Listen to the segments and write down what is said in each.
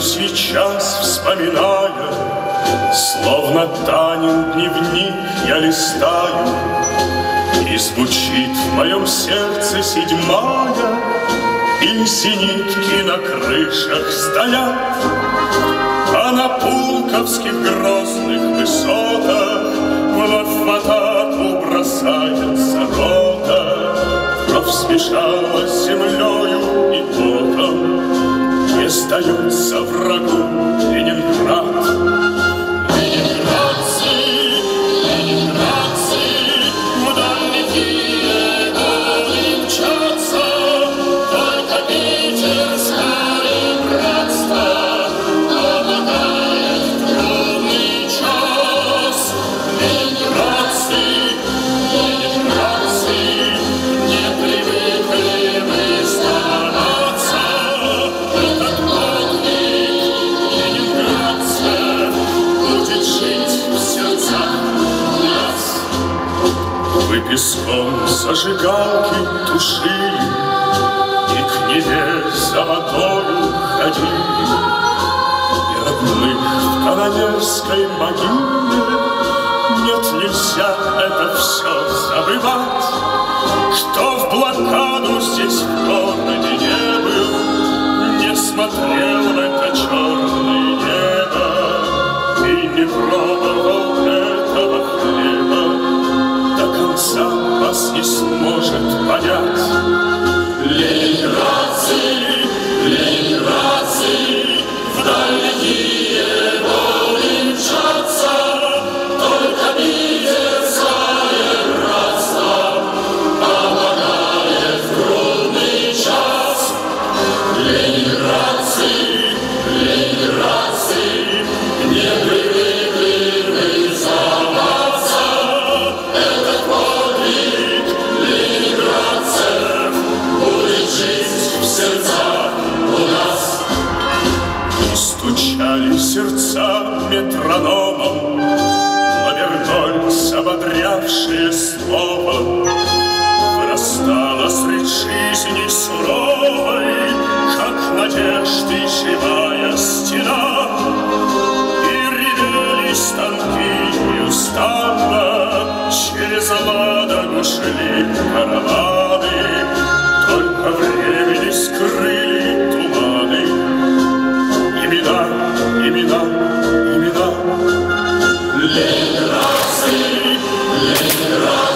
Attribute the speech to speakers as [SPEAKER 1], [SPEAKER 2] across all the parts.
[SPEAKER 1] сейчас вспоминая, Словно Танин дневник я листаю, И звучит в моем сердце седьмая, И зенитки на крышах стоят, А на пулковских грозных высотах Вновь в атаку бросается рота, Кровь смешалась сдается врагу песком зажигалки тушили И к Неве за водою ходили. И родных в канонерской могиле Нет, нельзя это все забывать Кто в блокаду здесь в городе не был Не смотрел в это черное небо И не пробовал Roger. Сердца метрономом, Но Бергольц, ободрявшее слово, Вырастала средь жизни суровой, Как надежды живая стена. И ревели станки неустанно, Через Ладогу шли караваны,
[SPEAKER 2] the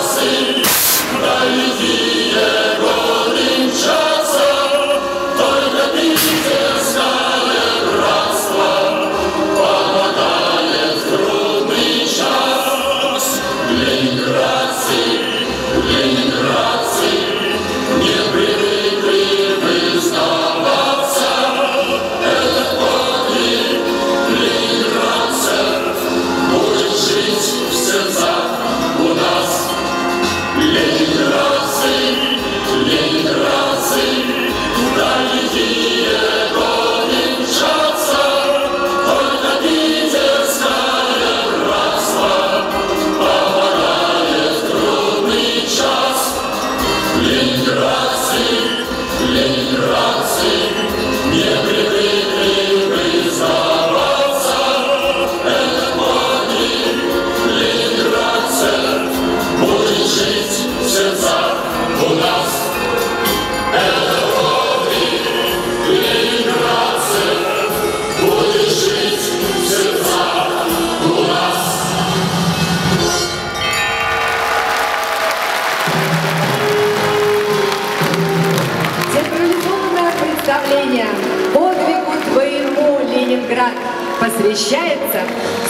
[SPEAKER 2] представление «Подвигу твоему, Ленинград» посвящается,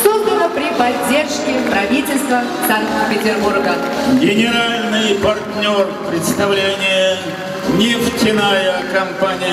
[SPEAKER 2] создано при поддержке правительства Санкт-Петербурга.
[SPEAKER 3] Генеральный партнер представления «Нефтяная компания